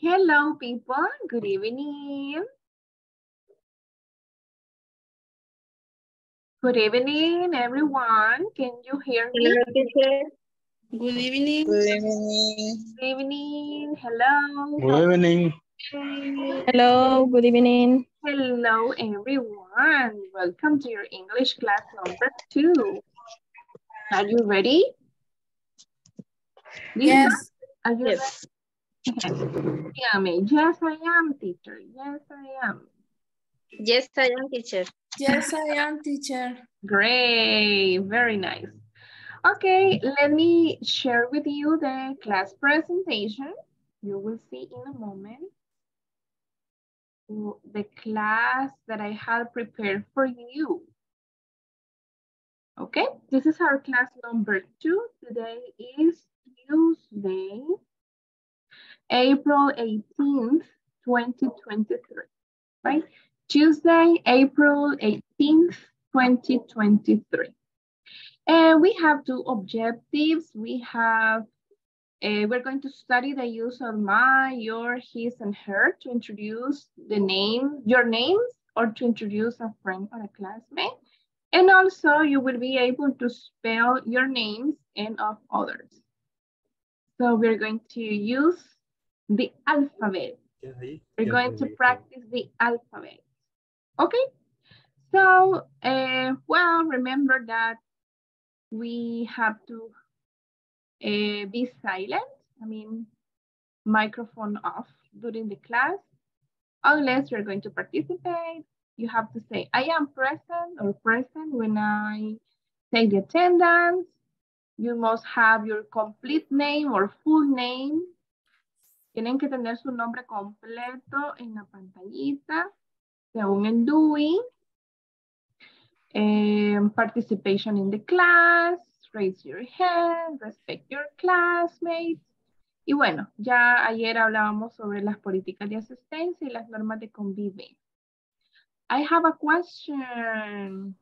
Hello, people. Good evening. Good evening, everyone. Can you hear me? Hello, teacher. Good evening. Good evening. Good evening. Hello. Good evening. Hello, good evening. Hello, everyone. Welcome to your English class number two. Are you ready? Yes. Are you Yes. ready? Dígame, yes, I am, teacher. Yes, I am. Yes, I am teacher. Yes, I am teacher. Great, very nice. Okay, let me share with you the class presentation. You will see in a moment the class that I have prepared for you. Okay, this is our class number two. Today is Tuesday, April 18th, 2023, right? Tuesday, April 18th, 2023. And we have two objectives. We have, uh, we're going to study the use of my, your, his, and her to introduce the name, your names, or to introduce a friend or a classmate. And also you will be able to spell your names and of others. So we're going to use the alphabet. We're going to practice the alphabet. Okay, so, uh, well, remember that we have to uh, be silent, I mean, microphone off during the class, unless you're going to participate. You have to say, I am present or present when I take the attendance. You must have your complete name or full name. Tienen que tener su nombre completo en la pantallita, según el DUI. Um, participation in the class, raise your hand, respect your classmates. Y bueno, ya ayer hablábamos sobre las políticas de asistencia y las normas de convivencia. I have a question.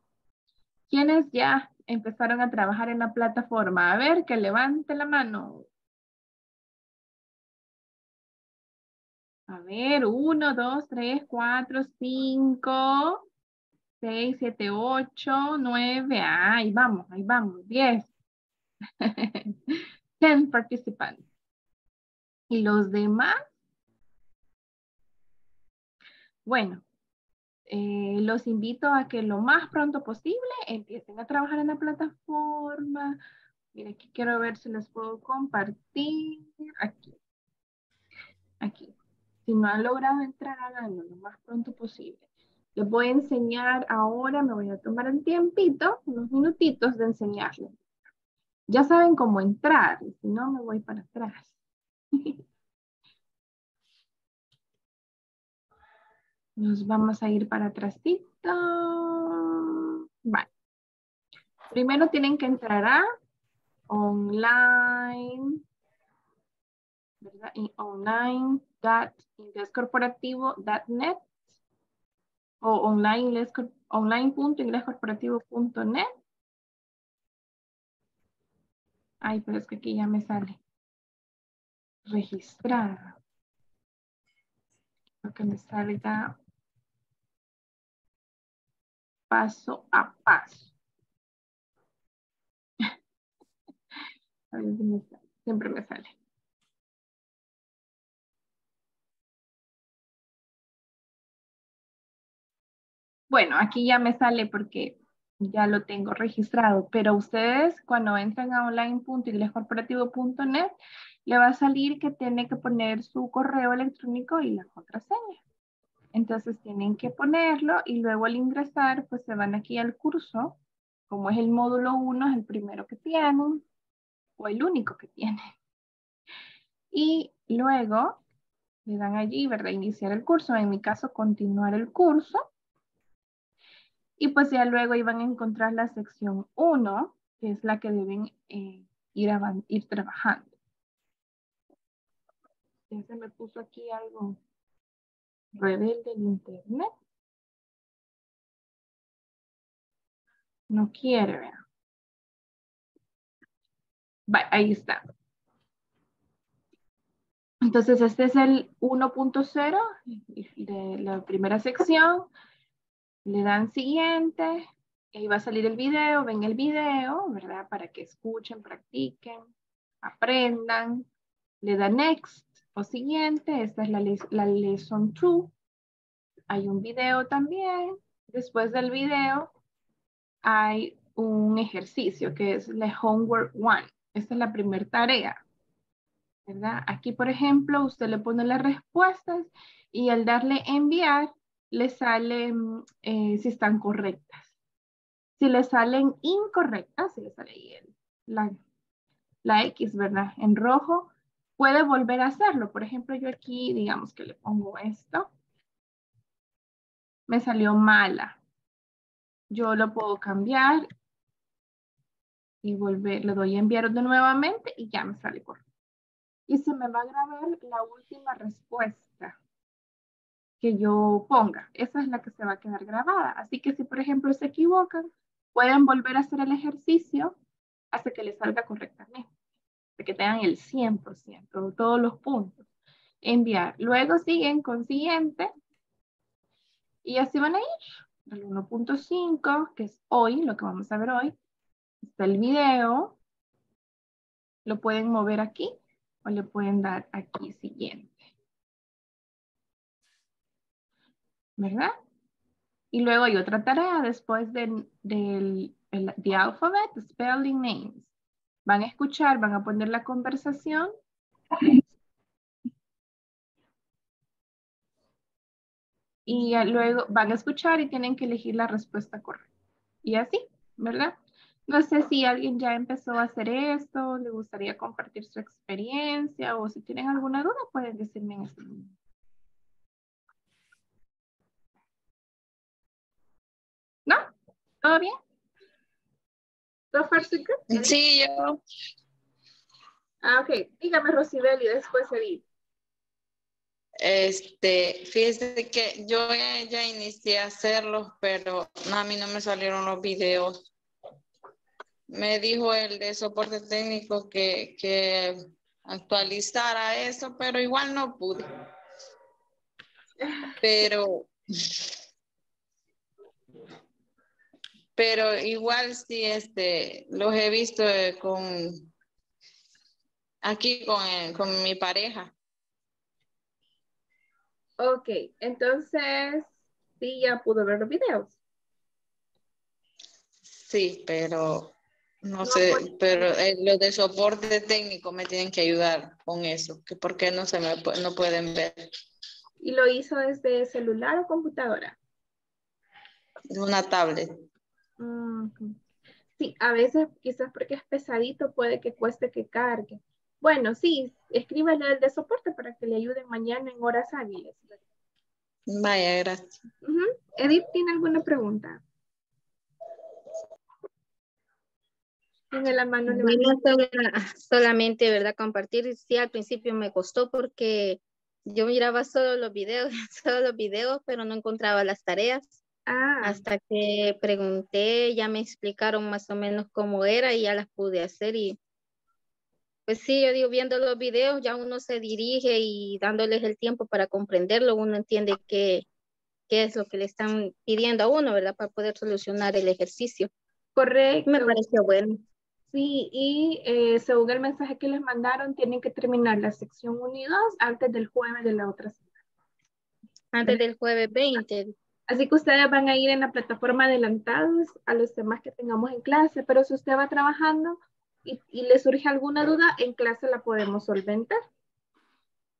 ¿Quiénes ya empezaron a trabajar en la plataforma? A ver, que levante la mano. Ver, uno, dos, tres, cuatro, cinco. 6, 7, 8, 9, ahí vamos, ahí vamos, 10. 10 participantes. ¿Y los demás? Bueno, eh, los invito a que lo más pronto posible empiecen a trabajar en la plataforma. Mira, aquí quiero ver si les puedo compartir. Aquí. Aquí. Si no han logrado entrar, háganlo lo más pronto posible. Les voy a enseñar ahora, me voy a tomar el tiempito, unos minutitos de enseñarles. Ya saben cómo entrar, y si no me voy para atrás. Nos vamos a ir para atrásito. Vale. Primero tienen que entrar a online, ¿verdad? En online.inglescorporativo.net o online, online.inglescorporativo.net. Ay, pero es que aquí ya me sale. Registrada. Porque me salga paso a paso. A sale. Siempre me sale. Bueno, aquí ya me sale porque ya lo tengo registrado, pero ustedes cuando entran a online.iglescorporativo.net le va a salir que tiene que poner su correo electrónico y la contraseña. Entonces tienen que ponerlo y luego al ingresar pues se van aquí al curso, como es el módulo 1, es el primero que tienen o el único que tienen. Y luego le dan allí, ¿verdad? Iniciar el curso, en mi caso continuar el curso. Y pues ya luego iban a encontrar la sección 1, que es la que deben eh, ir, ir trabajando. Ya se me puso aquí algo rebelde en internet. No quiere, vean. ahí está. Entonces, este es el 1.0 de la primera sección. Le dan siguiente. Ahí va a salir el video. Ven el video, ¿verdad? Para que escuchen, practiquen, aprendan. Le dan next o siguiente. Esta es la, la lesson 2. Hay un video también. Después del video hay un ejercicio que es la homework one. Esta es la primera tarea. ¿verdad? Aquí, por ejemplo, usted le pone las respuestas y al darle enviar, le sale eh, si están correctas. Si le salen incorrectas, si le sale ahí la, la X, ¿verdad? En rojo, puede volver a hacerlo. Por ejemplo, yo aquí, digamos que le pongo esto. Me salió mala. Yo lo puedo cambiar y volver, le doy a enviar nuevamente y ya me sale correcto y se me va a grabar la última respuesta que yo ponga. Esa es la que se va a quedar grabada. Así que si, por ejemplo, se equivocan, pueden volver a hacer el ejercicio hasta que les salga correctamente, que tengan el 100%, todos los puntos. Enviar. Luego siguen con siguiente y así van a ir. El 1.5, que es hoy, lo que vamos a ver hoy. Está el video. Lo pueden mover aquí o le pueden dar aquí siguiente. ¿Verdad? Y luego hay otra tarea después del, del the alphabet, spelling names. Van a escuchar, van a poner la conversación. Y luego van a escuchar y tienen que elegir la respuesta correcta. Y así, ¿verdad? No sé si alguien ya empezó a hacer esto, le gustaría compartir su experiencia o si tienen alguna duda pueden decirme en este momento. ¿No? ¿Todo bien? ¿So far so good? Sí, yo. Ah, ok. Dígame, Rosibel, y después Edith. Este, fíjese que yo ya, inicié a hacerlos, pero a mí no me salieron los videos me dijo el de soporte técnico que, que actualizara eso, pero igual no pude. Pero, pero igual sí, este, los he visto eh, con, aquí con, eh, con mi pareja. Ok, entonces, sí, ya pudo ver los videos. Sí, pero no, sé, pero eh, los de soporte técnico me tienen que ayudar con eso, que por qué no se me no pueden ver. ¿Y lo hizo desde celular o computadora? Una tablet. Sí, a veces quizás porque es pesadito puede que cueste que cargue. Bueno, sí, escríbale al de soporte para que le ayuden mañana en horas hábiles. Vaya, gracias. Edith, ¿tiene alguna pregunta? la mano. solamente, ¿verdad? Compartir, sí, al principio me costó porque yo miraba solo los videos, solo los videos, pero no encontraba las tareas. Ah. Hasta que pregunté, ya me explicaron más o menos cómo era y ya las pude hacer y pues sí, yo digo, viendo los videos ya uno se dirige y dándoles el tiempo para comprenderlo, uno entiende qué, qué es lo que le están pidiendo a uno, ¿verdad? Para poder solucionar el ejercicio. Correcto. Me pareció bueno. Sí, y eh, según el mensaje que les mandaron, tienen que terminar la sección 1 y 2 antes del jueves de la otra semana. Antes del jueves 20. Así que ustedes van a ir en la plataforma adelantados a los temas que tengamos en clase, pero si usted va trabajando y, le surge alguna duda, en clase la podemos solventar.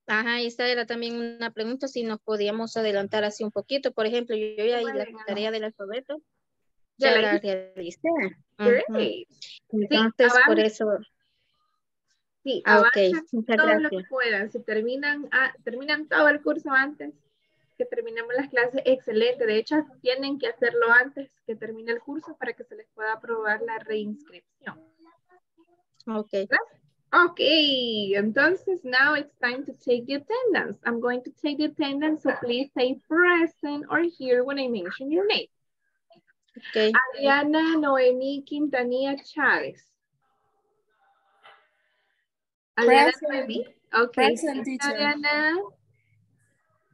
Ajá, esta era también una pregunta, si nos podíamos adelantar así un poquito. Por ejemplo, yo ya hice la tarea del alfabeto ya, la realicé. Entonces, por eso. Sí, ah, okay. todo lo que puedan. Si terminan, ah, terminan todo el curso antes que terminemos las clases, excelente. De hecho, tienen que hacerlo antes que termine el curso para que se les pueda aprobar la reinscripción. Ok. Ok, entonces now it's time to take the attendance. I'm going to take the attendance, so please say present or here when I mention your name. Okay. Adriana Noemí Quintanilla Chávez. Adriana Noemí. Okay. Present, teacher.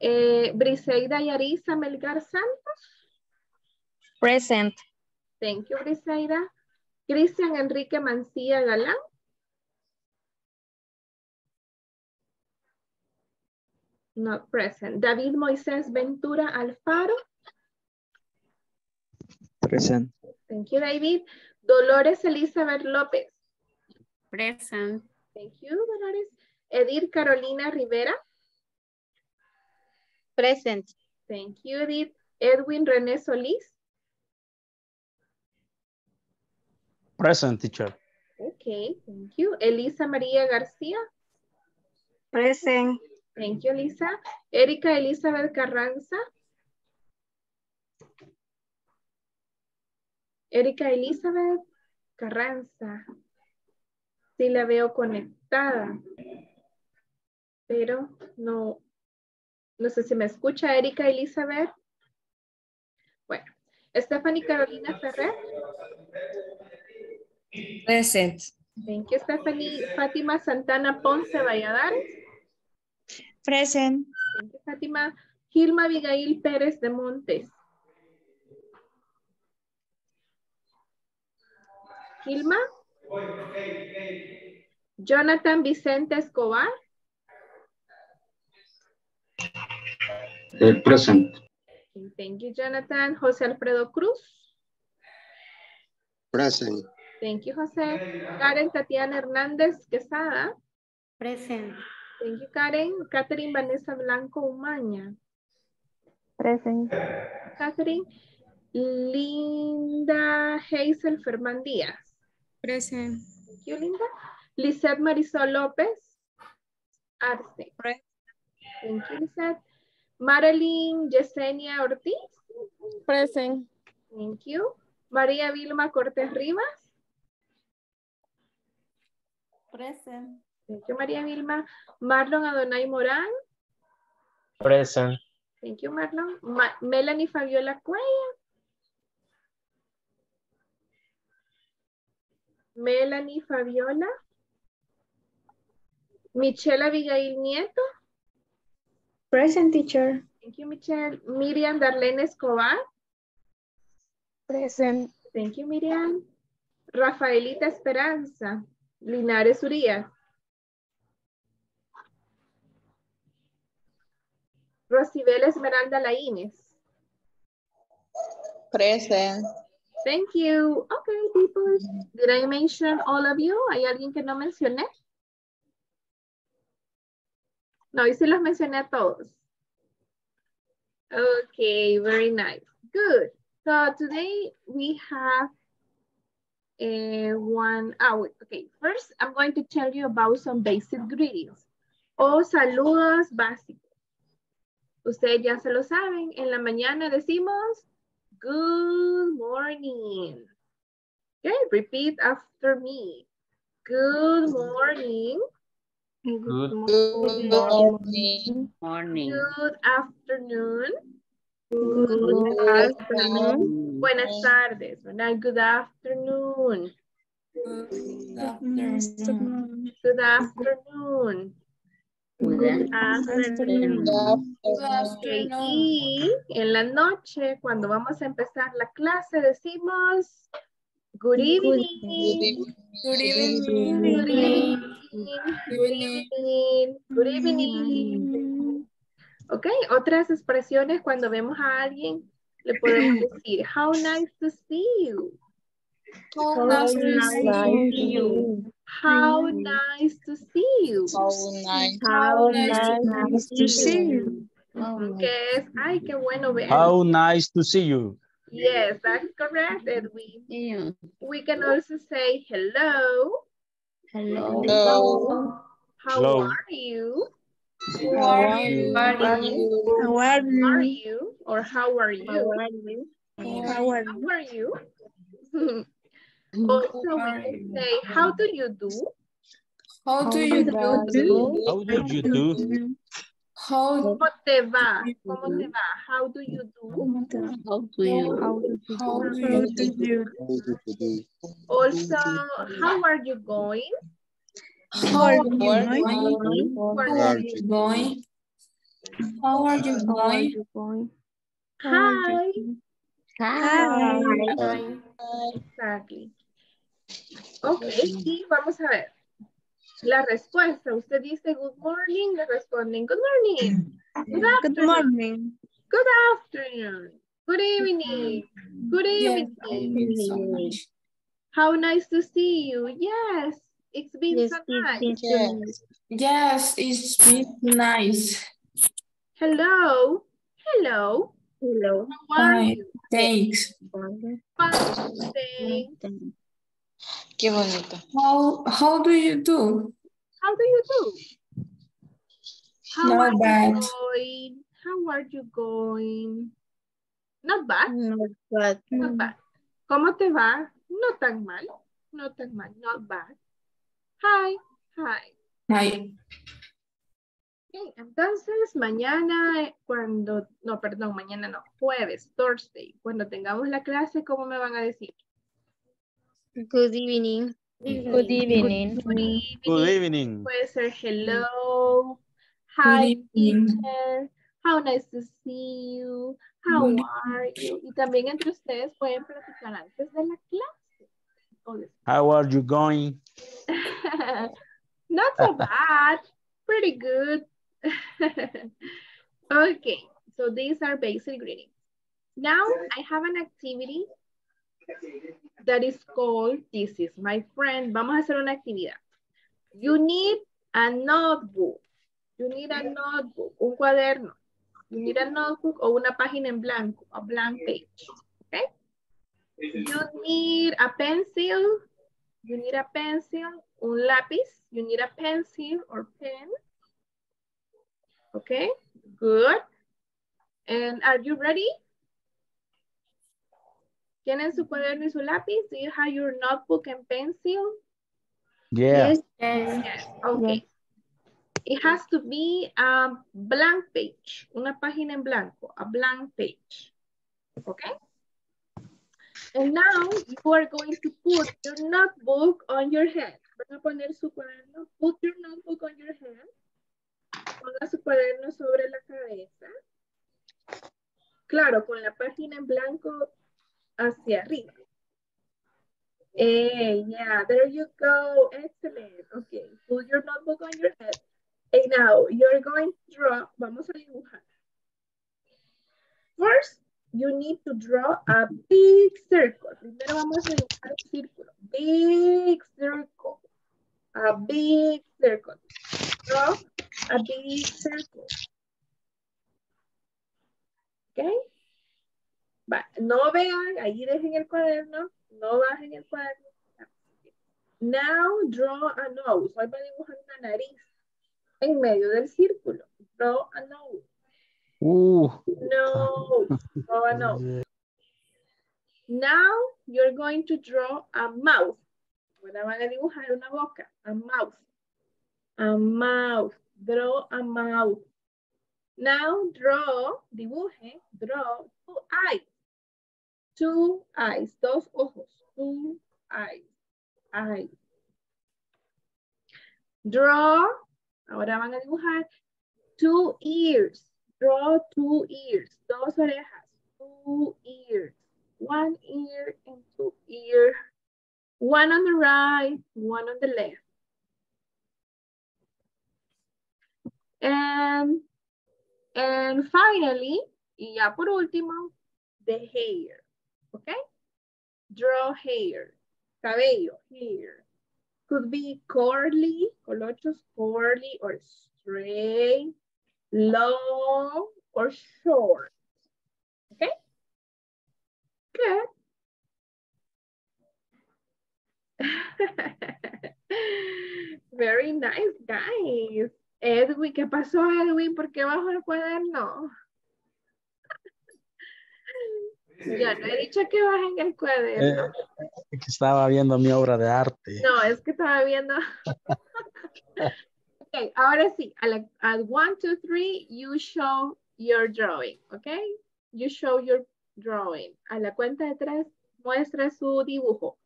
Eh, Briseida Yarisa Melgar Santos. Present. Thank you, Briseida. Cristian Enrique Mancía Galán. Not present. David Moisés Ventura Alfaro. Present. Thank you, David. Dolores Elizabeth López. Present. Thank you, Dolores. Edith Carolina Rivera. Present. Thank you, Edith. Edwin René Solís. Present, teacher. Okay, thank you. Elisa María García. Present. Thank you, Elisa. Erika Elizabeth Carranza. Erika Elizabeth Carranza. Sí la veo conectada. Pero no, no sé si me escucha Erika Elizabeth. Bueno, Stephanie Carolina Ferrer. Present. Thank you, Stephanie. Fátima Santana Ponce Valladares. Present. Thank you, Fátima. Gilma Abigail Pérez de Montes. Gilma. Jonathan Vicente Escobar. Eh, present. Thank you, Jonathan. José Alfredo Cruz. Present. Thank you, José. Karen Tatiana Hernández Quesada. Present. Thank you, Karen. Catherine Vanessa Blanco Umaña. Present. Catherine. Linda Hazel Ferman Díaz. Present. Thank you, Linda. Lizeth Marisol López. Arce. Present. Thank you, Lizeth. Marilyn Yesenia Ortiz. Present. Thank you. María Vilma Cortés Rivas. Present. Thank you, María Vilma. Marlon Adonai Morán. Present. Thank you, Marlon. Ma Melanie Fabiola Cuella. Melanie Fabiola. Michelle Abigail Nieto. Present teacher. Thank you, Michelle. Miriam Darlene Escobar. Present. Thank you, Miriam. Rafaelita Esperanza. Linares Urias. Rosibel Esmeralda Laínez. Present. Thank you. Okay, people. Did I mention all of you? ¿Hay alguien que no mencioné? No, y sí los mencioné a todos. Okay, very nice. Good. So today we have uh, one, oh, okay. First, I'm going to tell you about some basic greetings. O saludos básicos. Ustedes ya se lo saben. En la mañana decimos, good morning. Okay, repeat after me. Good morning. Good, Good morning. Morning. Good afternoon. Good afternoon. Buenas tardes, ¿verdad? Good afternoon. Good afternoon. Good afternoon. Good afternoon. Okay, Y en la noche, cuando vamos a empezar la clase, decimos good evening. Good evening. Good evening. Good evening. Good evening. Ok, otras expresiones cuando vemos a alguien, le podemos decir, how nice to see you. How nice to see you. How nice to see you. How nice. How nice to see you. Que es, ay, qué bueno ver. How nice to see you. Yes, that's correct, Edwin. We can also say hello. Hello. Hello. How Hello. are you? How are you? How are you? How are How are you? you? Or how are you? How are you? How are How are you? also, we can say, how do you do? How do you do? How do you do? How ¿Cómo te va? ¿Cómo te va? How do you do? How do you? how do you do? Also, how are you going? How are you going? How are you going? How are you going? Hi. Hi. Exactly. Ok, y vamos a ver. La respuesta, usted dice good morning, le responden good morning. Good afternoon. Good morning. Good afternoon. Good evening. Good evening. so much. How nice to see you. Yes, it's been Yes, so nice. Yes, it's been nice. Hello. Hello. Hello. How are Hi. you? Thanks. Fine. Qué bonito. How how do you do? How do you do? How Not are bad. you going? How are you going? Not bad. Not bad. Not bad. ¿Cómo te va? No tan mal. No tan mal. Not bad. Hi. Hi. Hi. Ok, Entonces, mañana, cuando, no, perdón, mañana no, jueves, Thursday, cuando tengamos la clase, ¿cómo me van a decir? Good evening. Good evening. Good evening. Good evening. Puede ser hello, hi teacher, how nice to see you, how Good are you? Y también entre ustedes pueden platicar antes de la clase. How are you going? Not so bad, pretty good. okay, so these are basic greetings. Now I have an activity that is called This is my friend. Vamos a hacer una actividad. You need a notebook. You need a notebook, un cuaderno. You need a notebook o una página en blanco, a blank page. Okay? You need a pencil. You need a pencil, un lápiz. You need a pencil or pen. Okay, good. And are you ready? ¿Tienen su cuaderno y su lápiz? Do you have your notebook and pencil? Yeah. Yes, okay. It has to be a blank page, una página en blanco, a blank page. Okay? And now you are going to put your notebook on your head. Van a poner su cuaderno, put your notebook on your head. Ponga su cuaderno sobre la cabeza. Claro, con la página en blanco hacia arriba. Eh, yeah, there you go. Excellent. Okay, put your notebook on your head. And now you're going to draw. Vamos a dibujar. First, you need to draw a big circle. Primero vamos a dibujar un círculo. Big circle. A big circle. Draw a big circle. Okay? Va, no vean, ahí dejen el cuaderno, no bajen el cuaderno. Now draw a nose. Hoy va a dibujar una nariz en medio del círculo. Draw a nose. Uh, No, draw a nose. Now you're going to draw a mouth. Ahora van a dibujar una boca, a mouth. A mouth. Draw a mouth. Now draw, dibuje, draw two eyes. Two eyes, dos ojos, two eyes, eyes. Draw, ahora van a dibujar two ears. Draw two ears, dos orejas, two ears. One ear and two ear. One on the right, one on the left. And, and finally, y ya por último, the hair. Okay? Draw hair. Cabello, hair. Could be curly, colochos, curly or straight, long or short. Okay? Good. Very nice, guys. Edwin, ¿qué pasó, Edwin? ¿Por qué bajo el cuaderno? Ya no he dicho que bajen el cuaderno. eh, que estaba viendo mi obra de arte. No, es que estaba viendo. ok, ahora sí. A la, at one, two, three, you show your drawing, ok? You show your drawing. A la cuenta de tres, muestra su dibujo.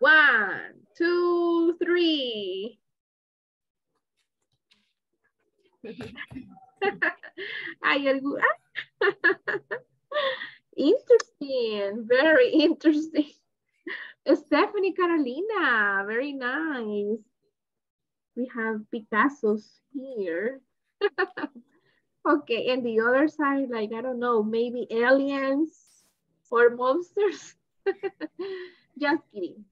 One, two, three. Hay algo. interesting, very interesting. Stephanie Carolina, very nice. We have Picasso's here. okay, and the other side, like, I don't know, maybe aliens or monsters. Just kidding.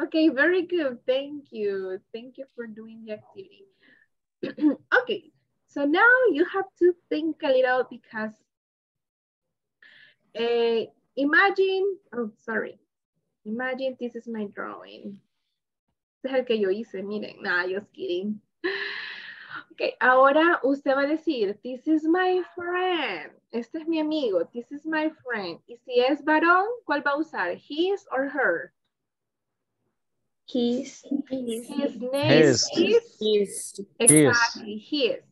Okay, very good. Thank you. Thank you for doing the activity. okay, so now you have to think a little because uh, imagine, oh, sorry. Imagine this is my drawing. Este es el que yo hice, miren. Nah, just kidding. Ok, ahora usted va a decir, this is my friend. Este es mi amigo, this is my friend. Y si es varón, ¿cuál va a usar? His or her? His. His name His. is? His. Exactly, his.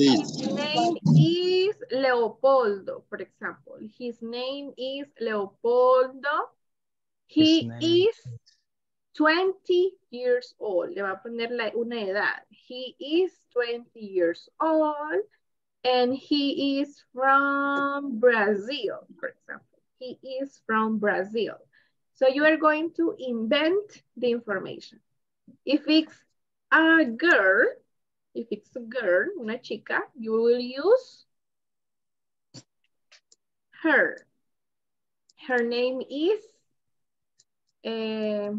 His name is Leopoldo, for example. His name is Leopoldo. He is 20 years old. Le va a poner la- una edad. He is 20 years old and he is from Brazil, for example. He is from Brazil. So you are going to invent the information. If it's a girl, if it's a girl, una chica, you will use her. Her name is, eh,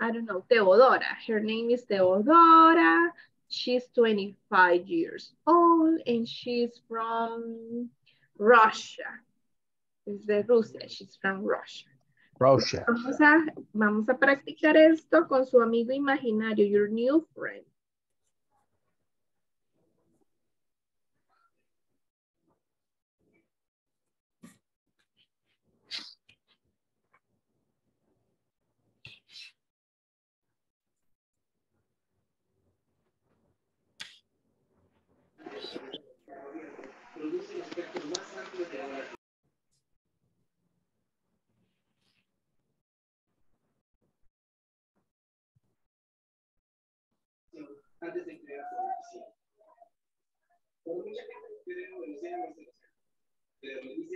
I don't know, Teodora. Her name is Teodora. She's 25 years old and she's from Russia. Es de Rusia, she's from Russia. Russia. Vamos a, vamos a practicar esto con su amigo imaginario, your new friend.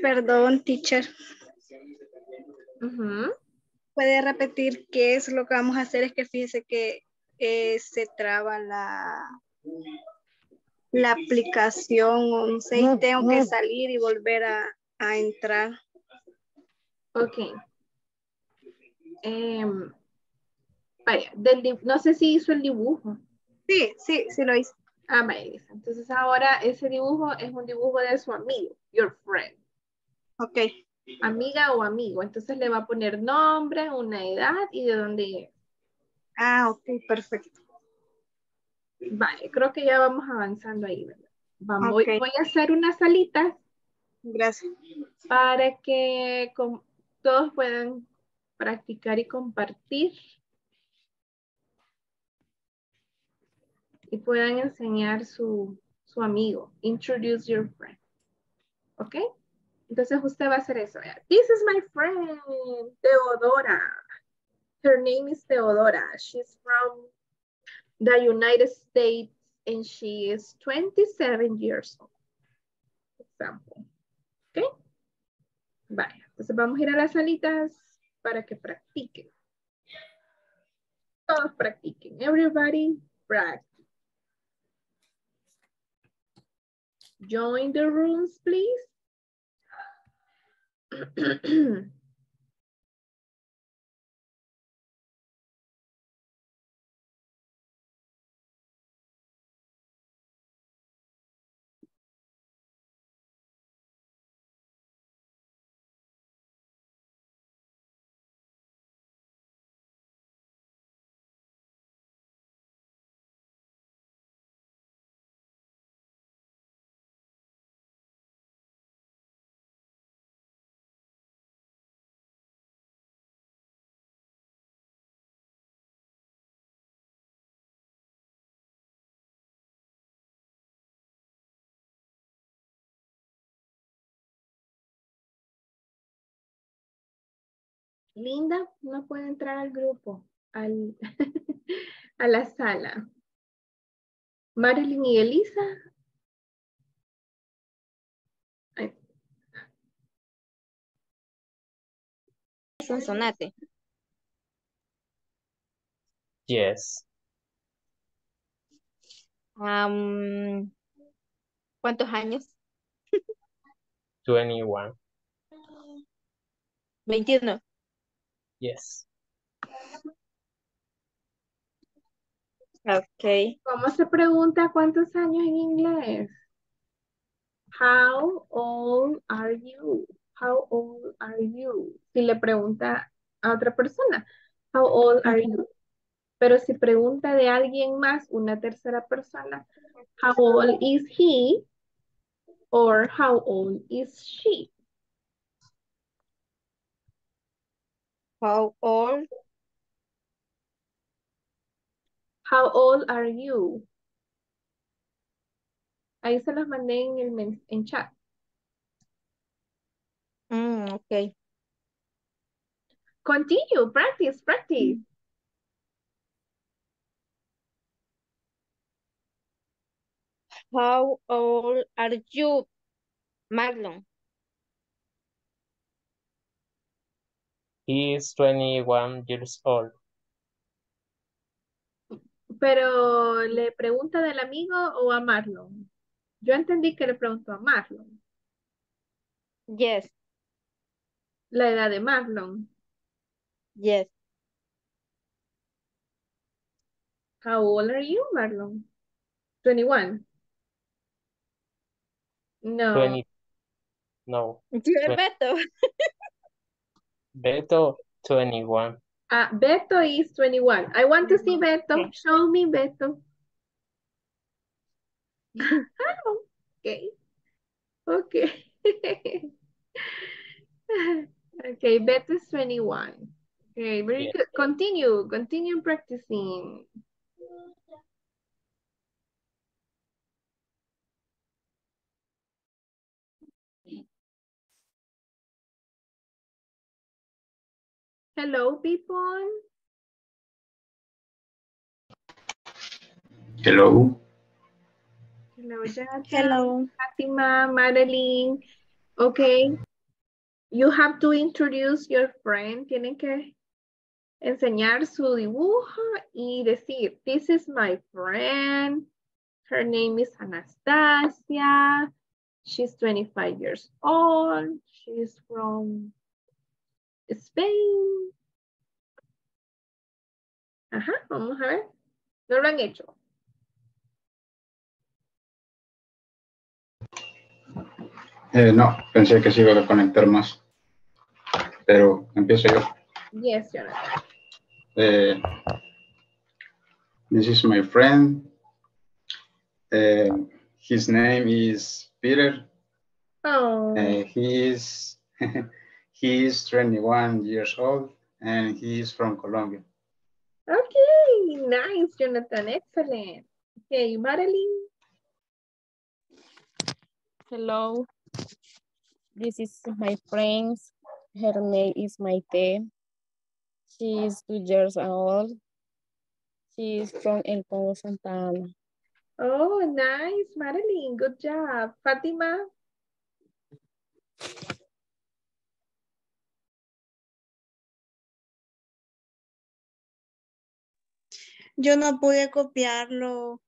Perdón, teacher. Ujú. ¿Puede repetir qué es lo que vamos a hacer? Es que fíjese que eh, se traba la, la aplicación, no sé, y tengo que salir y volver a, a entrar. Ok. Em, vaya, del di- no sé si hizo el dibujo. Sí, sí, sí lo hice. Ah, vaya, listo. Entonces ahora ese dibujo es un dibujo de su amigo, your friend. Ok, Amiga o amigo. Entonces le va a poner nombre, una edad y de dónde es. ah, ok, perfecto. Vale, creo que ya vamos avanzando ahí, ¿verdad? Vamos, voy- a hacer unas salitas Gracias. para que todos puedan practicar y compartir y puedan enseñar su, su amigo. Introduce your friend. ¿Ok? Entonces usted va a hacer eso. This is my friend, Teodora. Her name is Teodora. She's from the United States and she is 27 years old. Example. ¿Ok? Vaya, entonces vamos a ir a las salitas para que practiquen. Todos practiquen. Everybody practice. Join the rooms, please. Linda no puede entrar al grupo, al, a la sala. Marilyn y Elisa. Sonsonate. Yes. Um, ¿Cuántos años? 21. 21. Yes. Ok. ¿Cómo se pregunta cuántos años en inglés? How old are you? How old are you? Si le pregunta a otra persona, how old are you? Pero si pregunta de alguien más, una tercera persona, how old is he? Or how old is she? How old? How old are you? Ahí se los mandé en el en chat. Mm, ok. Continue, practice, practice. How old are you, Marlon? He is 21 years old. Pero, ¿le pregunta del amigo o a Marlon? Yo entendí que le preguntó a Marlon. Yes. La edad de Marlon. Yes. How old are you, Marlon? 21. No. 20. No. Beto. Beto, 21. Ah, Beto is 21. I want to see Beto. Show me Beto. okay. Okay. okay, Beto is 21. Okay, very Yeah. good. Continue. Continue practicing. Hello, people. Hello. Hello, Jonathan. Hello. Fatima, Madeline. Okay. You have to introduce your friend. Tienen que enseñar su dibujo y decir, this is my friend. Her name is Anastasia. She's 25 years old. She's from Spain. Ajá, vamos a ver. No lo han hecho. Eh, no, pensé que se iba a conectar más. Pero empiezo yo. Yes, Jonathan. Eh, this is my friend. Eh, his name is Peter. Oh, Uh, he is he is 21 years old and he is from Colombia. okay. Nice, Jonathan. Excellent. Okay, Madeline. Hello. This is my friend. Her name is Maite. She is two years old. She is from El Congo, Santa Ana. Oh, nice, Madeline. Good job. Fatima. Yo no pude copiarlo.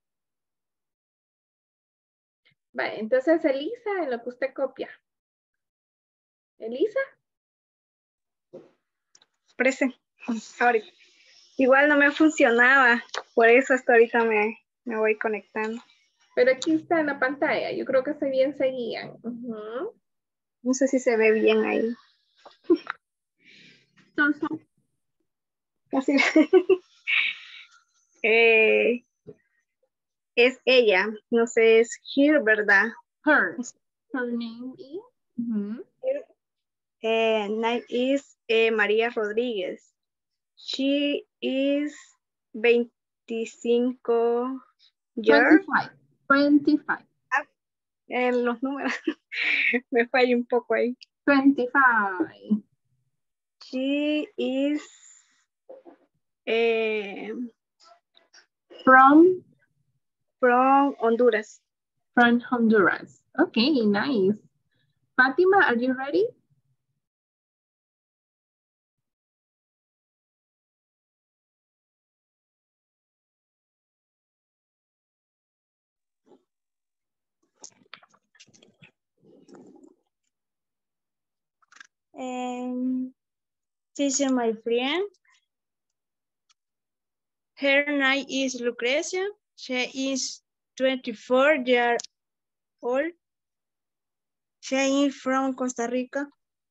Vale, entonces Elisa, en lo que usted copia. Elisa. Prese. Ahorita. Igual no me funcionaba. Por eso hasta ahorita me, me voy conectando. Pero aquí está en la pantalla. Yo creo que se bien seguían. No sé si se ve bien ahí. Son- son- Casi. Eh, es ella. No sé, es here, ¿verdad? Her. Her name is. Ujú. Eh, name is eh, María Rodríguez. She is 25 years. 25. 25. En los números me falla un poco ahí. 25. She is eh, From from Honduras. From Honduras. Okay, nice. Fatima, are you ready? And this is my friend. Her name is Lucrecia. She is 24 years old. She is from Costa Rica.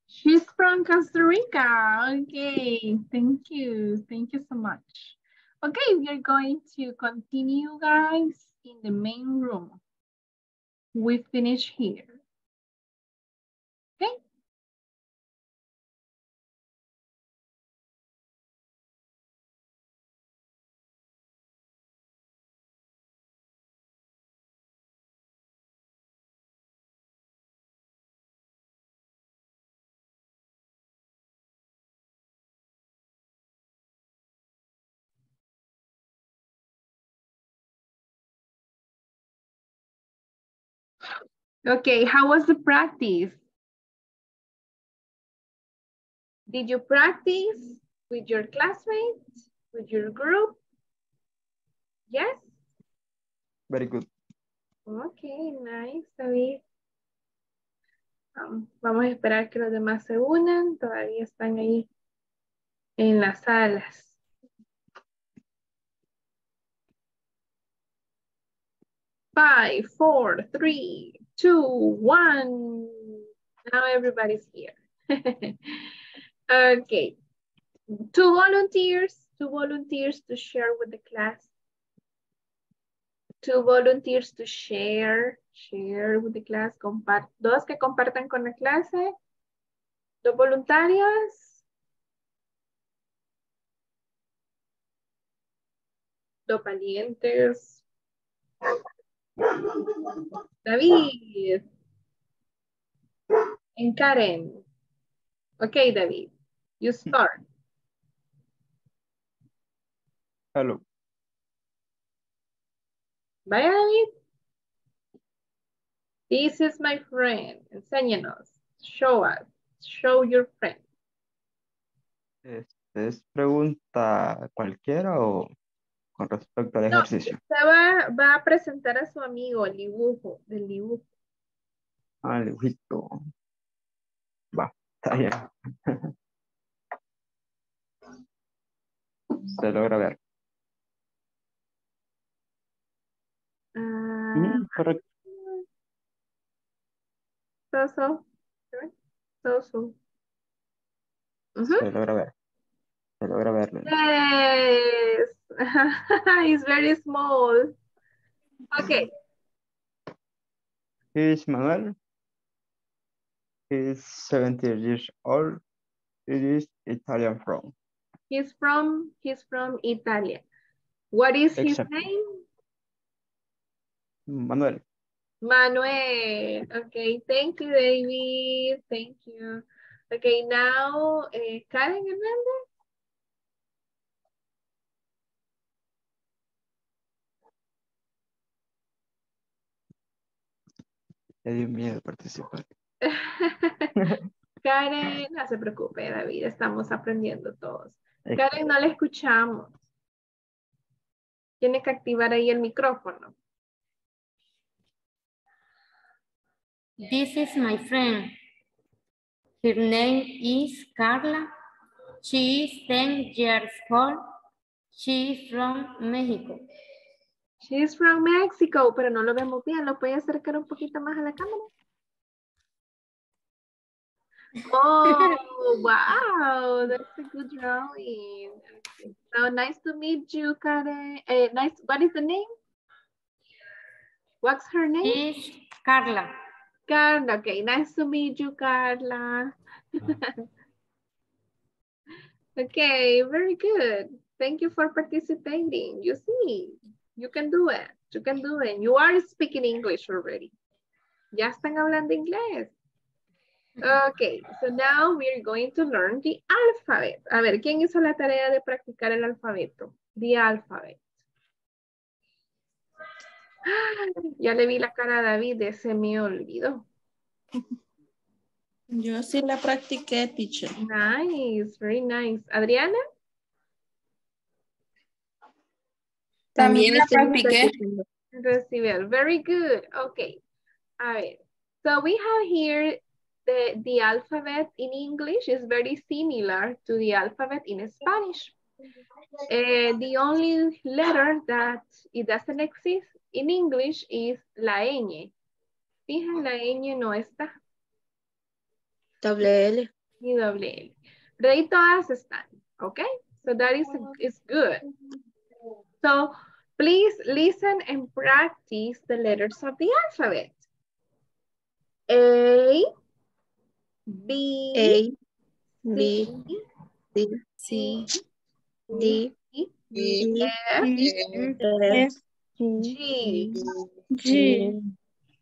She's from Costa Rica. Okay, thank you. Thank you so much. Okay, we are going to continue, guys, in the main room. We finish here. Okay, how was the practice? Did you practice with your classmates, with your group? Yes? Very good. Okay, nice, David. Um, vamos a esperar que los demás se unan. Todavía están ahí en las salas. Five, four, three, two, one. Now everybody's here. okay. Two volunteers, two volunteers to share with the class. Two volunteers to share, share with the class. Compart dos que compartan con la clase. Dos voluntarias. Dos valientes. David. And Karen. Okay, David. You start. Hello. Bye, David. This is my friend. Enséñanos. Show us. Show your friend. ¿Es pregunta cualquiera o con respecto al No, ejercicio? usted va, va a presentar a su amigo el dibujo, del dibujo. Ah, el dibujito. Va, está bien. Se logra ver. Ah, Mm, correcto. so, so. So, so. Ujú. Se logra ver. Se logra verlo. Yes. It's very small. Okay. He is Manuel. He is 17 years old. He is Italian from. He's from he's from Italy. What is his Exactly. name? Manuel. Manuel. Okay, thank you, David. Thank you. Okay, now eh, Karen Hernandez. Le dio miedo participar. Karen, no se preocupe, David, estamos aprendiendo todos. Karen, no le escuchamos. Tiene que activar ahí el micrófono. This is my friend. Her name is Carla. She is 10 years old. She is from Mexico. She's from Mexico, pero no lo vemos bien. ¿Lo puede acercar un poquito más a la cámara? Oh, wow, that's a good drawing. Okay. So nice to meet you, Karen. Eh, nice. What is the name? What's her name? Is Carla. Carla. Okay, nice to meet you, Carla. okay, very good. Thank you for participating. You see, you can do it. You can do it. You are speaking English already. Ya están hablando inglés. Okay, so now we are going to learn the alphabet. A ver, ¿quién hizo la tarea de practicar el alfabeto? The alphabet. Ya le vi la cara a David, se me olvidó. Yo sí la practiqué, teacher. Nice, very nice. Adriana? También la practiqué. Recibir. Very good. Okay. A ver. So we have here the, the alphabet in English is very similar to the alphabet in Spanish. Uh, the only letter that it doesn't exist in English is la ñ. Fíjense, la ñ no está. Doble L. Y doble L. Pero ahí todas están, okay? So that is, is good. So please listen and practice the letters of the alphabet. A, B, A, B, C, C, D, E, F, F, G, G,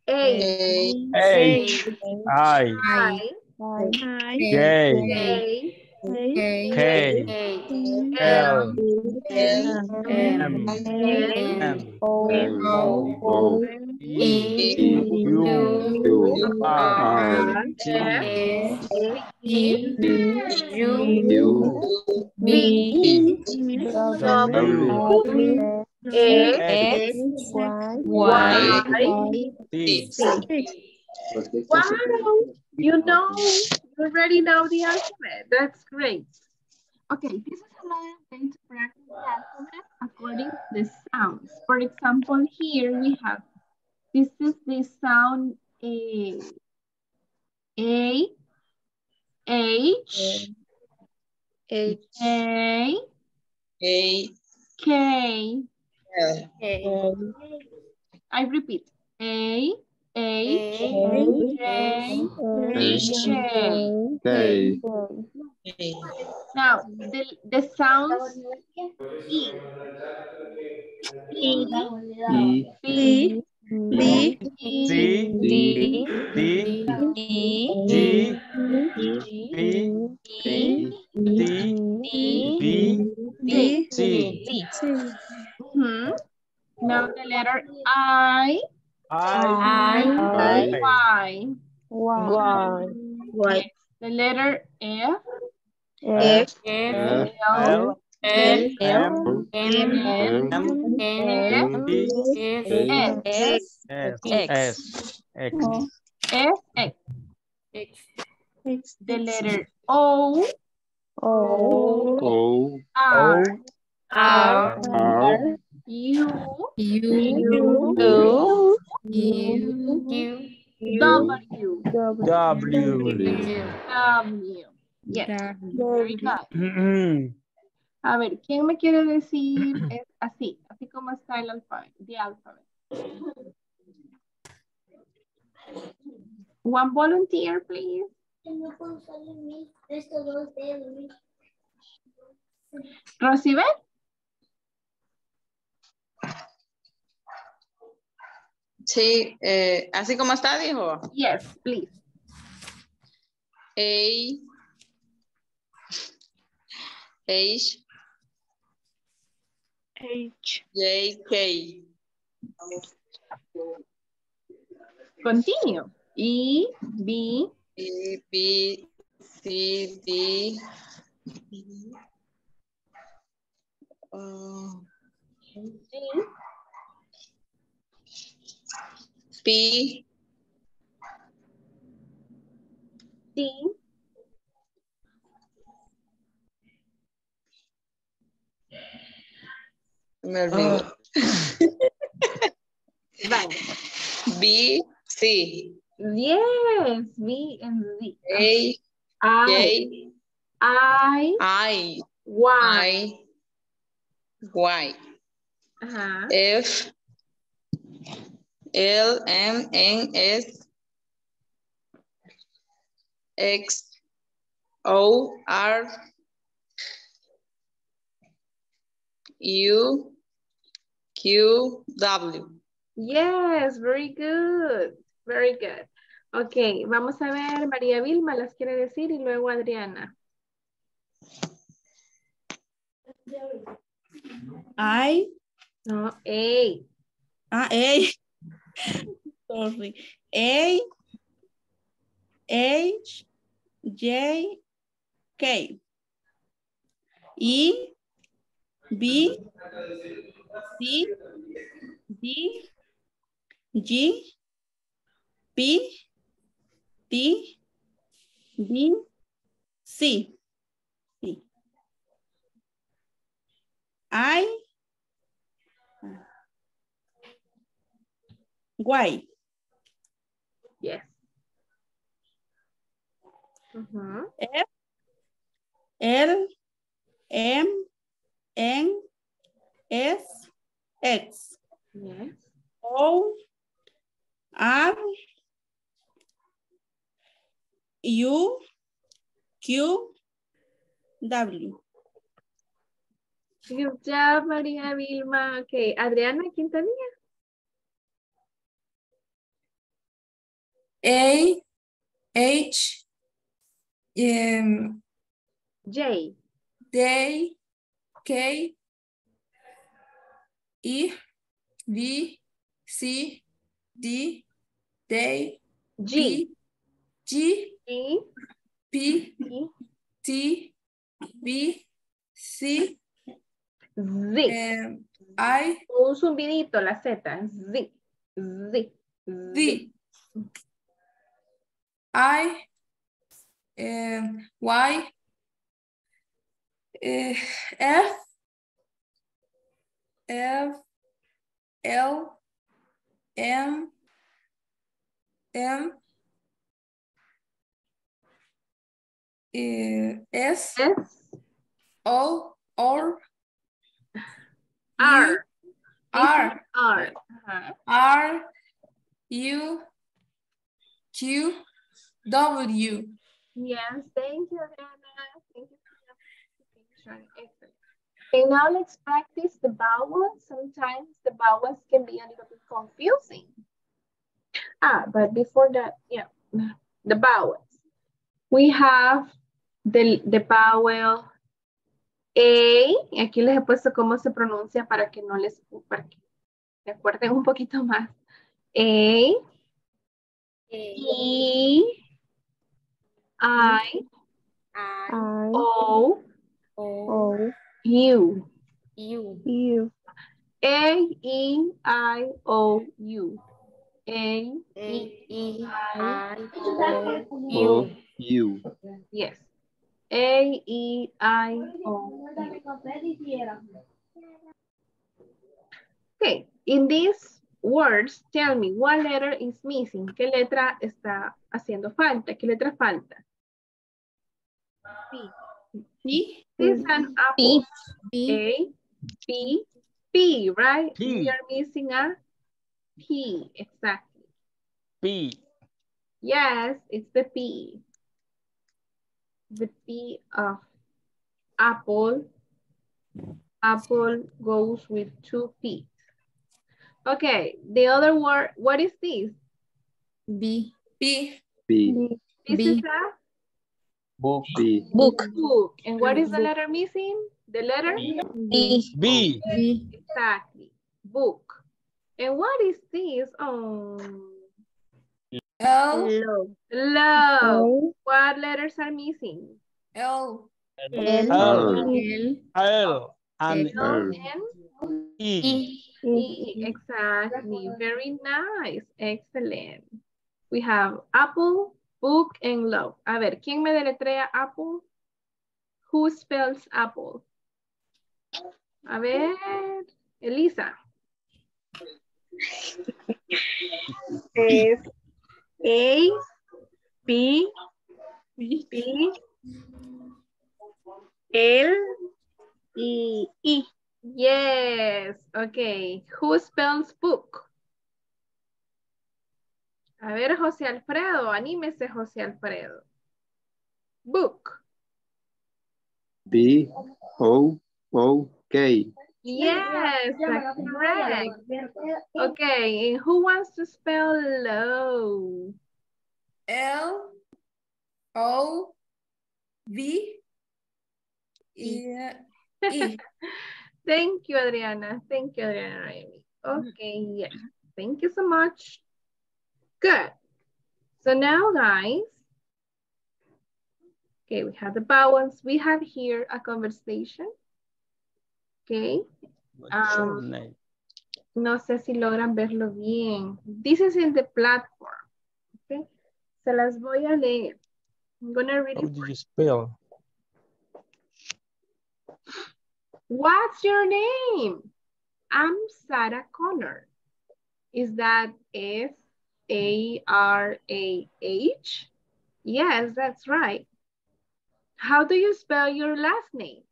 H, H, I, I, I, J, K, K, L, M, N, O, E, U, R, F, U, U, B, W, X, Y, T, Wow, you know, already know the alphabet. That's great. Okay, this is another way to practice the alphabet according to the sounds. For example, here we have, this is the sound A, A, H, H, A, A, K. L, I repeat, A, H, J, K. K. Now, the, the sounds E, E, B, B, C, D, D, G, B, D, D, B, C. Now the letter I, I, Y. Y, Y, The letter F, F, F, L, L, M, M, M, N, P, S, S, S, X. S, X, F, X. The letter O, O, R, R, R, U, U, U, U, W, W. W. Yes, very good. A ver, ¿quién me quiere decir es así, así como está el alfabeto, the alphabet? One volunteer, please. Rosibel? Sí, eh, así como está, dijo. Yes, please. A, H, H, J, K. Continue. E, B, E, B, C, D. uh, P, D, me olvidó. Vale. B, C, Yes, B and Z. A, I, J, I, I, Y. I, Y, Ajá. F, L, M, N, S, X, O, R, U, Q, W. Yes, very good. Very good. Ok, vamos a ver, María Vilma las quiere decir y luego Adriana. I, No, A. Ah, A. Sorry. A. H. J. K. E. B. C. D. G. P. T. D. C. I. Y. Yes. Mhm. F. L. M. N. S. X. Yes. O. R. U. Q. W. Good job, María Vilma. Okay, Adriana Quintanilla. A, H, um, J. J, K, E, V, C, D, D, G. G, G. P, E. T, V, C, Z. um, I, Un zumbidito, la Z. Z. Z. Z, I, um, Y, eh, F, F, L, M, M, S, S. O, R, R. R, R. Ajá. R, U, Q, W. Yes, thank you, Adriana. Thank you for your participation. Excellent. Okay, now let's practice the vowels. Sometimes the vowels can be a little bit confusing. Ah, but before that, yeah, the vowels. We have the, the vowel A. Aquí les he puesto cómo se pronuncia para que no les, para que se acuerden un poquito más. A, E, I, I, O, O, U. U, U. A, E, I, O, U. A, A, E, I, O, U. U. yes. A, E, I, O, U. Okay, in these words, tell me, what letter is missing? ¿Qué letra está haciendo falta? ¿Qué letra falta? P. This is an apple. A, P, P, right? P. We are missing a P, exactly. P. Yes, it's the P. The P of apple. Apple goes with two P's. Okay, the other word, what is this? B. B. B. This B. is a Book. B. Book. book. And what is the letter missing? The letter? B. B. B. Exactly, book. And what is this? Oh, L. Low. love. What letters are missing? L. L, L. L, L. And L R. and. E. E. Exactly. Very nice. Excellent. We have apple, book, and love. A ver, ¿quién me deletrea apple? Who spells apple? A ver, Elisa. Es A, P, P. L, y E. Yes. Okay. Who spells book? A ver, José Alfredo. Anímese, José Alfredo. Book. B. O. O. K. Yes, correct. Okay, and who wants to spell low? L. O. V. E. E. Thank you, Adriana. Thank you, Adriana. Okay, yeah. Thank you so much. Good. So now, guys, okay, we have the vowels. We have here a conversation. Okay. Um, no sé si logran verlo bien. This is in the platform. Okay. Se las voy a leer. I'm gonna read How it. do you spell? What's your name? I'm Sarah Connor. Is that F A R A H? Yes, that's right. How do you spell your last name?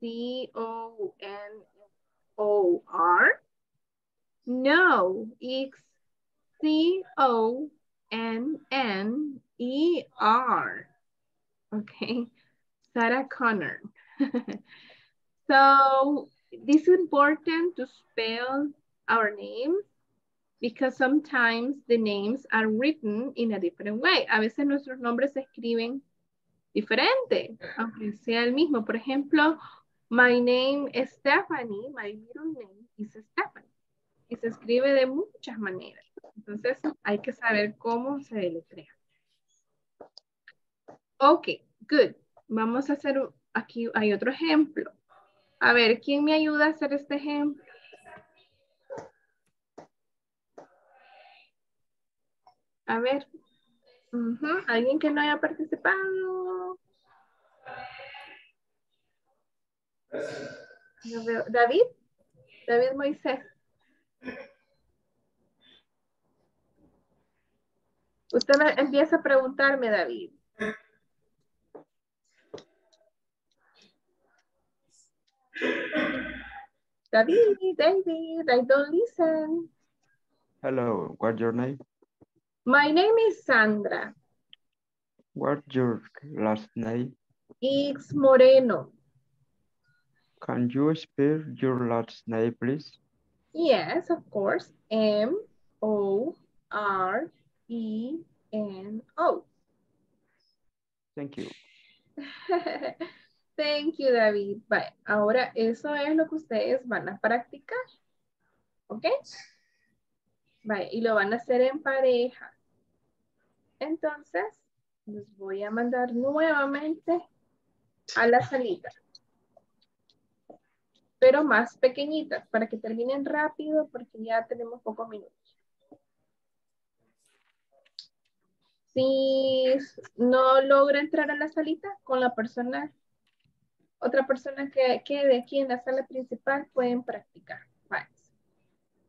C O N O R? No, it's C O N N E R. Okay, Sarah Connor. so this is important to spell our names because sometimes the names are written in a different way. A veces nuestros nombres se escriben diferente, aunque sea el mismo. Por ejemplo, my name is Stephanie, my middle name is Stephanie. Y se escribe de muchas maneras. Entonces hay que saber cómo se deletrea. Ok, good. Vamos a hacer, aquí hay otro ejemplo. A ver, ¿quién me ayuda a hacer este ejemplo? A ver, ¿alguien que no haya participado? ¿David? David Moisés. Usted empieza a preguntarme, David. David, David, I don't listen. Hello, what's your name? My name is Sandra. What's your last name? It's Moreno. Can you spell your last name, please? Yes, of course. M O R E N O. Thank you. Thank you, David. Bye. Ahora, eso es lo que ustedes van a practicar. ¿Ok? Y lo van a hacer en pareja. Entonces, los voy a mandar nuevamente a la salita. Pero más pequeñitas, para que terminen rápido, porque ya tenemos pocos minutos. Si no logra entrar a la salita con la persona, otra persona que quede aquí en la sala principal, pueden practicar.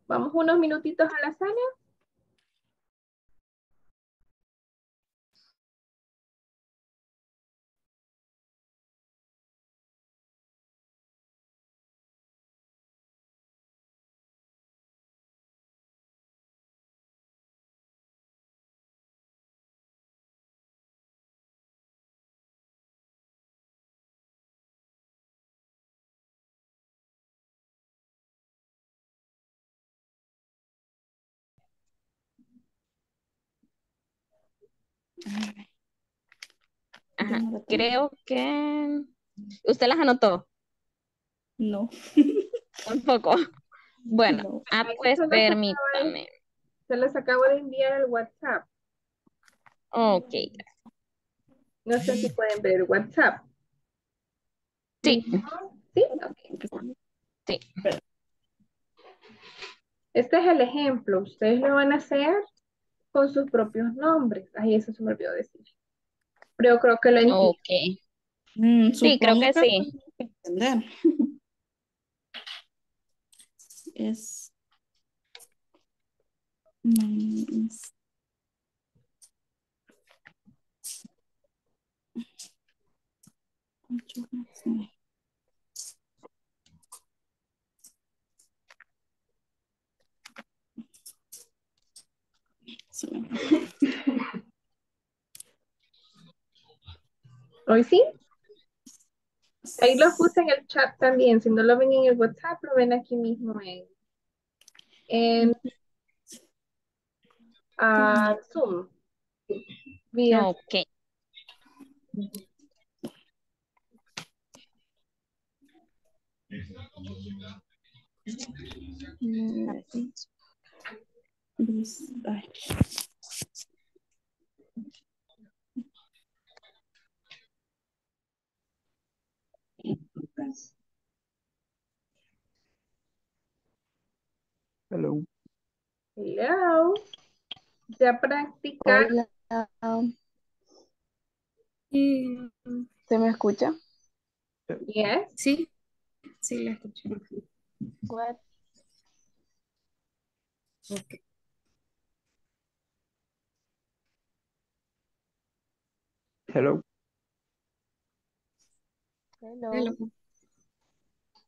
Vamos unos minutitos a la sala. Ajá, no creo que usted las anotó No. un poco. Bueno, No. ah, pues se permítame. Se los acabo de enviar al WhatsApp. Ok, No sé si pueden ver el WhatsApp. sí, ¿Sí? Ok. sí. Este es el ejemplo. Ustedes lo van a hacer con sus propios nombres. Ay, eso se me olvidó decir. Pero creo que lo entiendo. Ok, Mm, sí, creo supongo que sí. que entender. Es. Mm, es- nueve. Fue. ¿Hoy sí? Ahí lo puse en el chat también. Si no lo ven en el WhatsApp, lo ven aquí mismo en, en ah, Zoom. Vía Ok, Hello. Hello. ¿Ya practicaron? ¿Se me escucha? Yes. Sí, sí, la escuché. What? Ok. Hello. Hello. Hello.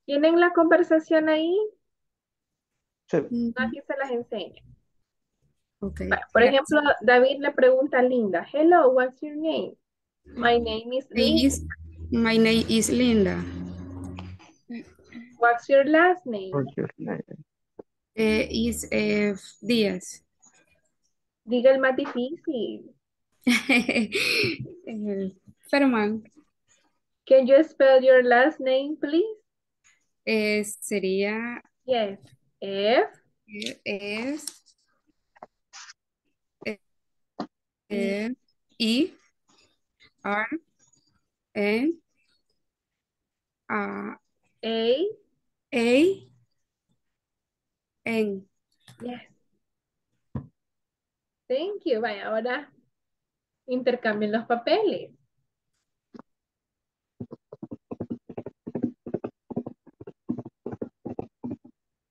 ¿Tienen la conversación ahí? Sí. Aquí se las. Va, Por ejemplo, David le pregunta a Linda, hello, what's your name? My name is Linda. Is- my name is Linda. What's your last name? What's your name? Eh, is eh, Díaz. Diga el más difícil. Ferman. Can you spell your last name, please? Eh, sería Yes. F es eh, I R N A A A N. Yes. Thank you. Vaya, ahora intercambien los papeles.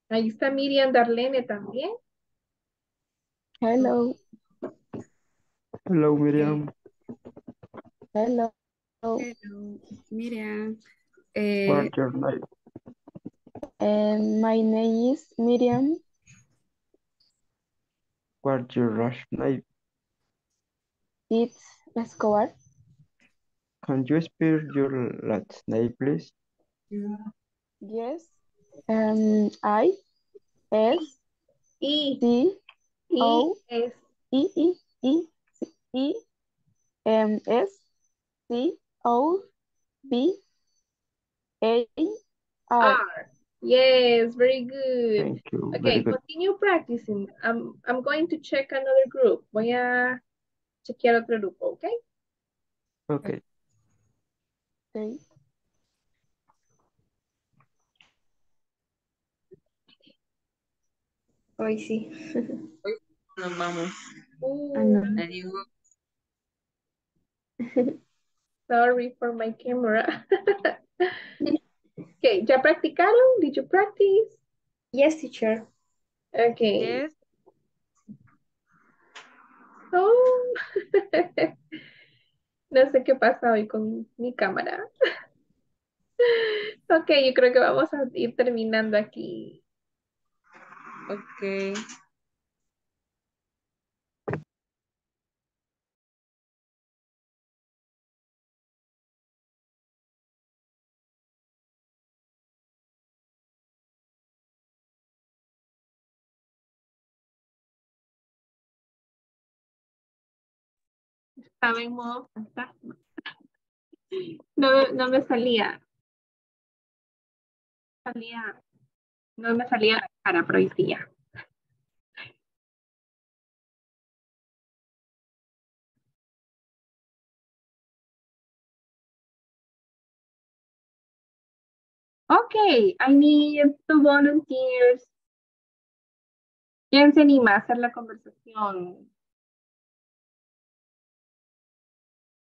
Ahí está Miriam Darlene también. Hello. Hello, Miriam. Hello. Hello, Miriam. Eh, What's your name? And my name is Miriam. What's your last name? It's Escobar. Can you spell your last name, please? Yes. Um, I S E C E O S E E E E M S C O B A R. R. Yes, very good. Thank you. Okay, good. continue practicing. I'm, I'm going to check another group. Voy a chequear otro grupo, okay? Okay. Okay. Hoy sí. Nos vamos. Uh, Adiós. sorry for my camera. okay, ¿ya practicaron? Did you practice? Yes, teacher. Okay. Oh. No sé qué pasa hoy con mi cámara. Ok, yo creo que vamos a ir terminando aquí. Ok. No, me salía. No me salía la cara, pero. Okay, I need two volunteers. ¿Quién se anima a hacer la conversación?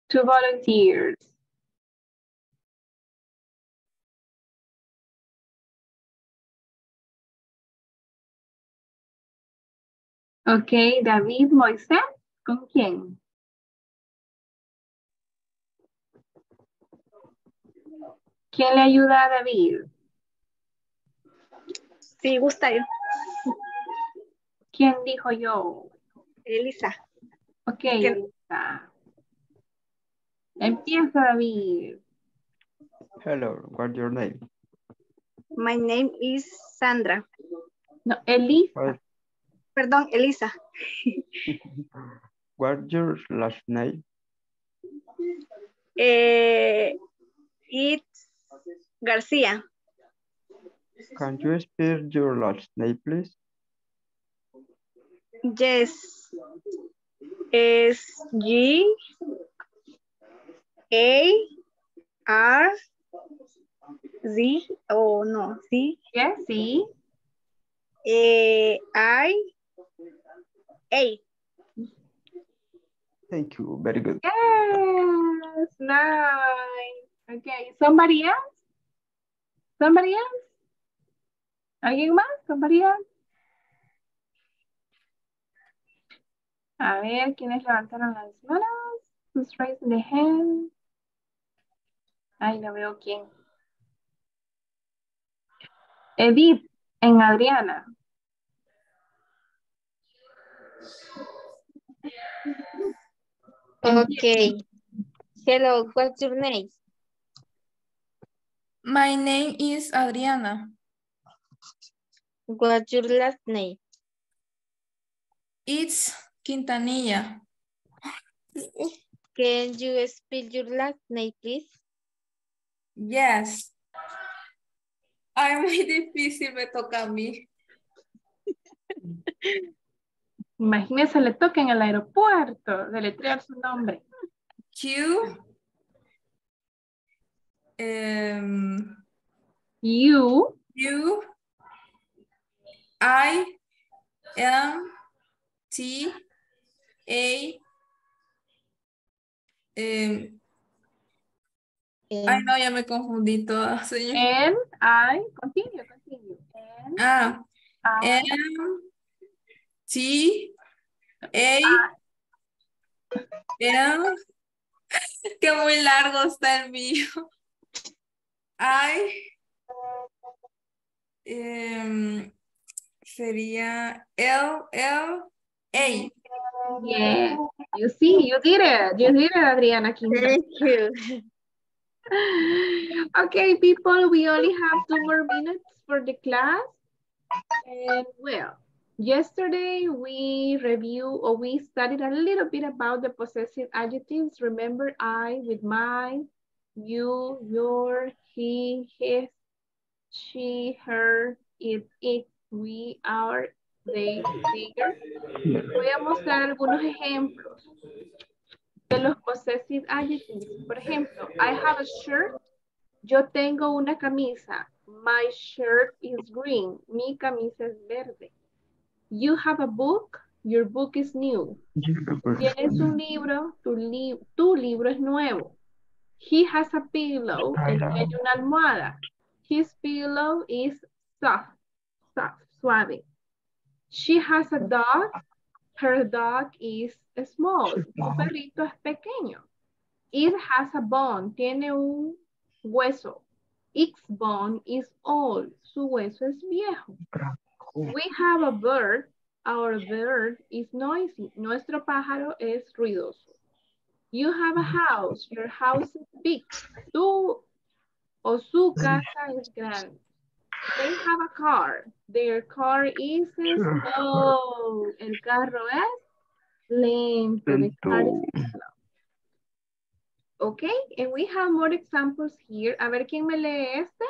Two volunteers. Okay, David Moisés, ¿con quién? ¿Quién le ayuda a David? Sí, gusta yo. ¿Quién dijo yo? Elisa. Ok, Elisa. Empieza David. Hello, what's your name? My name is Sandra. No, Elisa. What, Perdón, Elisa. what's your last name? Eh, it's García. Can you spell your last name, please? Yes. Es G A R Z o no, sí. Yes, sí. Eh, I A. Thank you. Very good. Yes, nice. Okay, somebody else? Somebody else? ¿Alguien más? Somebody else? A ver, ¿quiénes levantaron las manos? Who's raising the hand? Ay, no veo quién. Edith, en Adriana. Okay. Hello, what's your name? My name is Adriana. What's your last name? It's Quintanilla. Can you spell your last name, please? Yes. Ay, muy difícil me toca a mí. Imagínese, le toca en el aeropuerto deletrear su nombre. Q. Um, U. U. I. M. T. A. em, ay, no, ya me confundí toda, señor. N, I, continue, continue. N, Ah, I, M. T. A. M. Que muy largo está el mío. I. em, sería L. L. A. Yeah, you see, you did it. You did it, Adriana. Quintana. Thank you. Okay, people, we only have two more minutes for the class. And well, yesterday we review or we studied a little bit about the possessive adjectives. Remember I with my, you, your, he, his, she, her, it, it, we, our, they, bigger. Voy a mostrar algunos ejemplos de los possessive adjectives. Por ejemplo, I have a shirt. Yo tengo una camisa. My shirt is green. Mi camisa es verde. You have a book. Your book is new. Tienes un libro. Tu, li tu libro es nuevo. He has a pillow. Él tiene una almohada. His pillow is soft. Soft, suave. She has a dog. Her dog is small. Su perrito es pequeño. It has a bone. Tiene un hueso. Its bone is old. Su hueso es viejo. We have a bird. Our bird is noisy. Nuestro pájaro es ruidoso. You have a house. Your house is big. Tu o su casa es grande. They have a car. Their car is slow. El carro es lento. The car is slow. Okay, and we have more examples here. A ver quién me lee este.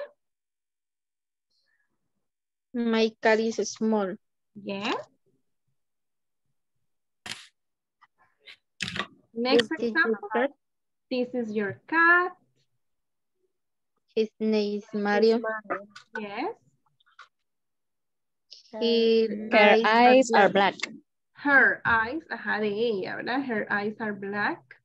My car is small. Yeah. Next This example. cat. This is your cat. His name is Mario. Yes. He Her eyes are black. Her eyes, ajá, de ella, ¿verdad? Her eyes are black.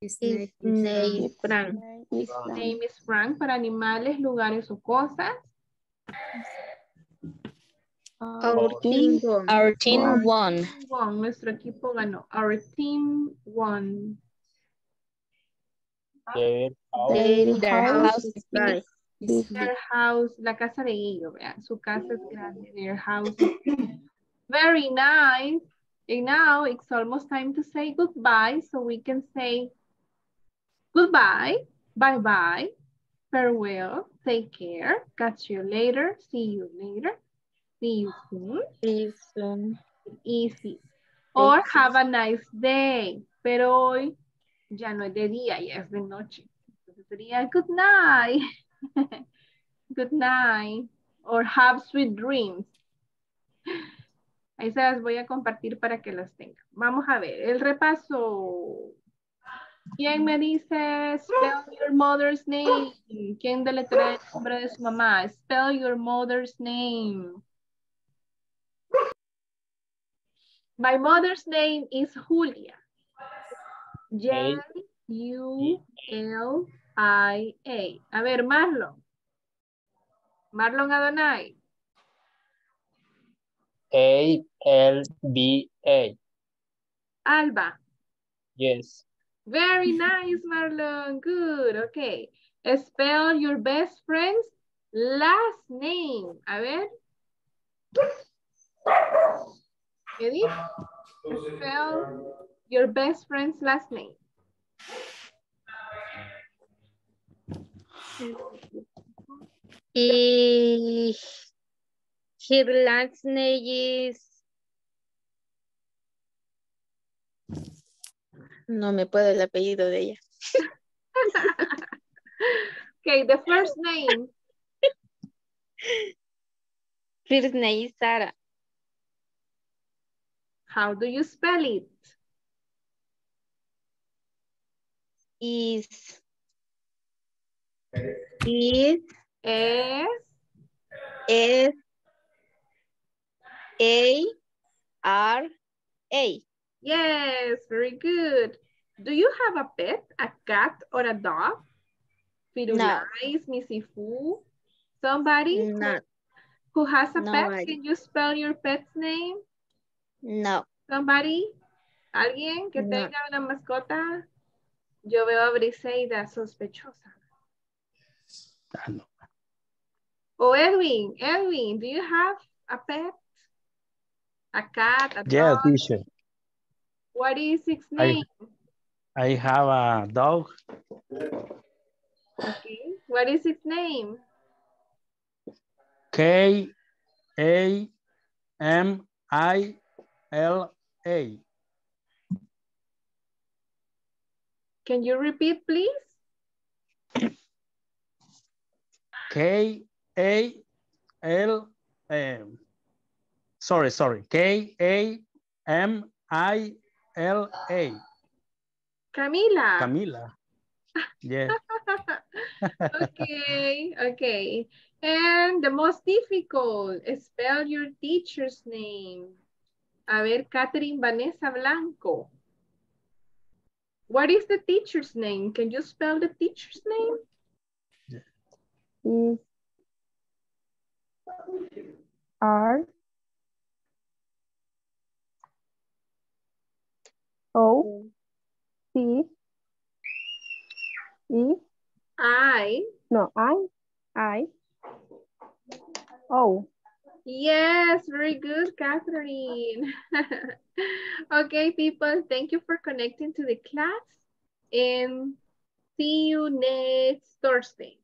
His name is Frank. Is Name is Frank para animales, lugares o cosas. Our team won. Our team won. Won, nuestro equipo ganó. Our team won. Their house Their, Their house house is big. big. Their house, la casa de ellos, vean. Su casa es grande. Their house is very nice. And now it's almost time to say goodbye. So we can say goodbye, bye-bye, farewell, take care, catch you later, see you later, see you soon, Please, soon. easy. Or have a nice day. Pero hoy ya no es de día, ya es de noche. Entonces sería good night. Good night. Or have sweet dreams. Ahí se las voy a compartir para que las tengan. Vamos a ver, el repaso. ¿Quién me dice spell your mother's name? ¿Quién deletrea el nombre de su mamá? Spell your mother's name. My mother's name is Julia. J U L I A. Ver, Marlon. Marlon Adonai. A L B A. Alba. Yes. Very nice, Marlon. Good. Okay. Spell your best friend's last name. A ver. Edith, spell your best friend's last name. Y her last name is No me puedo el apellido de ella. okay, the first name. First name is Sarah. How do you spell it? Is eh. is eh. es es A R A. Yes, very good. Do you have a pet, a cat or a dog? Firulais, Missy Fu? Somebody No. who has a No, pet? I- Can you spell your pet's name? No. Somebody? ¿Alguien que No. tenga una mascota? Yo veo a Briseida sospechosa. Ah, no. O Edwin, Edwin, do you have a pet? A cat, a Yeah, dog? teacher. What is its I- name? I have a dog. Okay. What is its name? K A M I L A. Can you repeat, please? K A L M. Sorry, sorry. K A M I L A. Camila. Camila. Yeah. okay, okay. And the most difficult, spell your teacher's name. A ver, Catherine Vanessa Blanco. What is the teacher's name? Can you spell the teacher's name? is R O C E I. no I I O Yes, very good, Catherine. okay, people, thank you for connecting to the class. And see you next Thursday.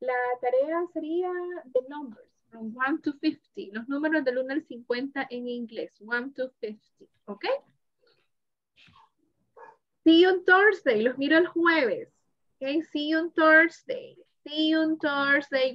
La tarea sería the numbers from 1 to 50. Los números del 1 al 50 en inglés. 1 to 50. ¿Ok? See you on Thursday. Los miro el jueves. Okay, see you on Thursday. See you on Thursday.